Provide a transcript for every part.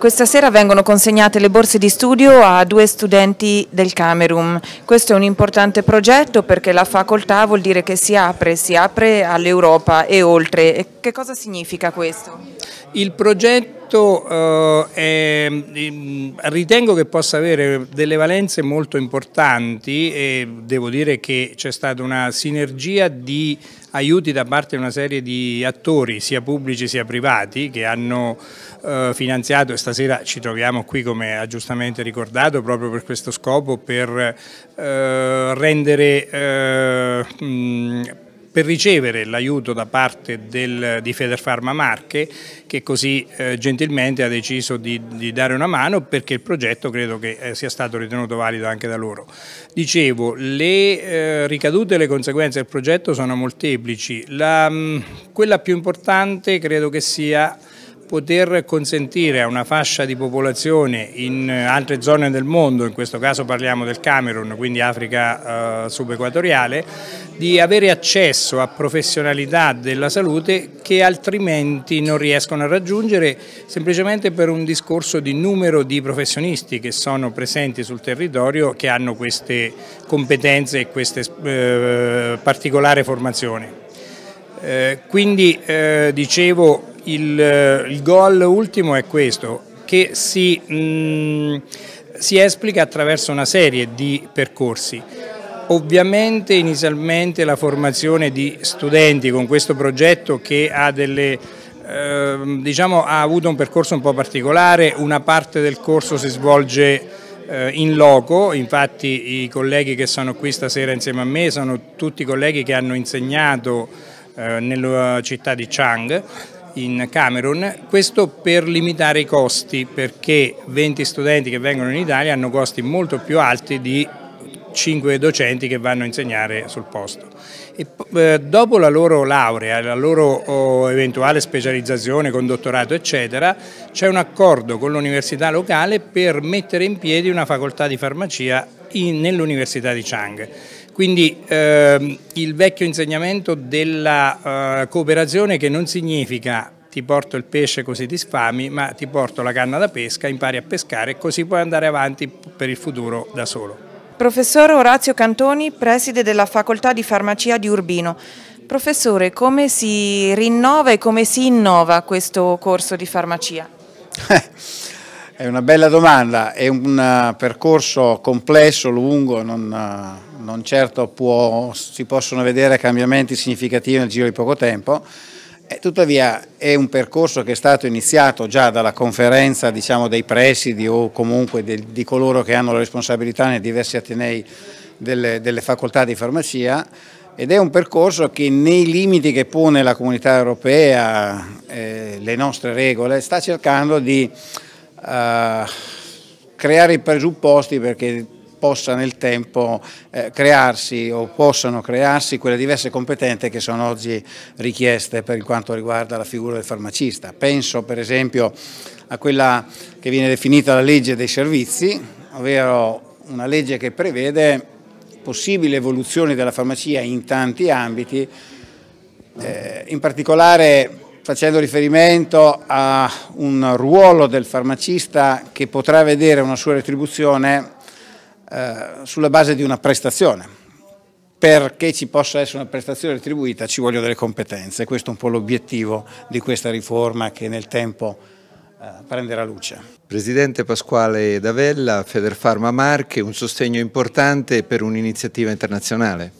Questa sera vengono consegnate le borse di studio a due studenti del Camerun. Questo è un importante progetto perché la facoltà vuol dire che si apre, si apre all'Europa e oltre. E che cosa significa questo? Il progetto eh, è, mm, ritengo che possa avere delle valenze molto importanti e devo dire che c'è stata una sinergia di aiuti da parte di una serie di attori, sia pubblici sia privati, che hanno eh, finanziato e stasera ci troviamo qui, come ha giustamente ricordato, proprio per questo scopo, per eh, rendere eh, mh, per ricevere l'aiuto da parte del, di Federfarma Marche che così eh, gentilmente ha deciso di, di, dare una mano perché il progetto credo che eh, sia stato ritenuto valido anche da loro. Dicevo, le eh, ricadute e le conseguenze del progetto sono molteplici, La, mh, quella più importante credo che sia poter consentire a una fascia di popolazione in altre zone del mondo, in questo caso parliamo del Camerun, quindi Africa eh, subequatoriale, di avere accesso a professionalità della salute che altrimenti non riescono a raggiungere semplicemente per un discorso di numero di professionisti che sono presenti sul territorio che hanno queste competenze e queste eh, particolari formazioni. Eh, quindi eh, dicevo il, eh, il goal ultimo è questo, che si, mh, mm, si esplica attraverso una serie di percorsi. Ovviamente inizialmente la formazione di studenti con questo progetto che ha, delle, eh, diciamo, ha avuto un percorso un po' particolare, una parte del corso si svolge eh, in loco, infatti i colleghi che sono qui stasera insieme a me sono tutti colleghi che hanno insegnato eh, nella città di Chang in Camerun, questo per limitare i costi perché 20 studenti che vengono in Italia hanno costi molto più alti di 5 docenti che vanno a insegnare sul posto. E, eh, dopo la loro laurea, la loro oh, eventuale specializzazione con dottorato eccetera, c'è un accordo con l'università locale per mettere in piedi una facoltà di farmacia nell'università di Chang. Quindi ehm, il vecchio insegnamento della eh, cooperazione che non significa ti porto il pesce così ti sfami, ma ti porto la canna da pesca, impari a pescare e così puoi andare avanti per il futuro da solo. Professor Orazio Cantoni, preside della Facoltà di Farmacia di Urbino. Professore, come si rinnova e come si innova questo corso di farmacia? È una bella domanda, è un uh, percorso complesso, lungo, non, uh, non certo può, si possono vedere cambiamenti significativi nel giro di poco tempo, tuttavia è un percorso che è stato iniziato già dalla conferenza diciamo, dei presidi o comunque di, di coloro che hanno la responsabilità nei diversi atenei delle, delle facoltà di farmacia. Ed è un percorso che nei limiti che pone la comunità europea, eh, le nostre regole, sta cercando di eh, creare i presupposti perché possa nel tempo eh, crearsi o possano crearsi quelle diverse competenze che sono oggi richieste per quanto riguarda la figura del farmacista. Penso per esempio a quella che viene definita la legge dei servizi, ovvero una legge che prevede possibili evoluzioni della farmacia in tanti ambiti, eh, in particolare facendo riferimento a un ruolo del farmacista che potrà vedere una sua retribuzione eh, sulla base di una prestazione. Perché ci possa essere una prestazione retribuita ci vogliono delle competenze, questo è un po' l'obiettivo di questa riforma che nel tempo eh, prenderà luce. Presidente Pasquale Davella, Federfarma Marche, un sostegno importante per un'iniziativa internazionale.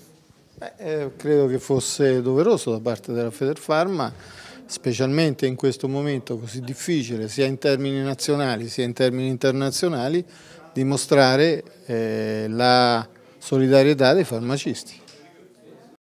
Beh, eh, credo che fosse doveroso da parte della Federfarma specialmente in questo momento così difficile, sia in termini nazionali sia in termini internazionali, dimostrare eh, la solidarietà dei farmacisti.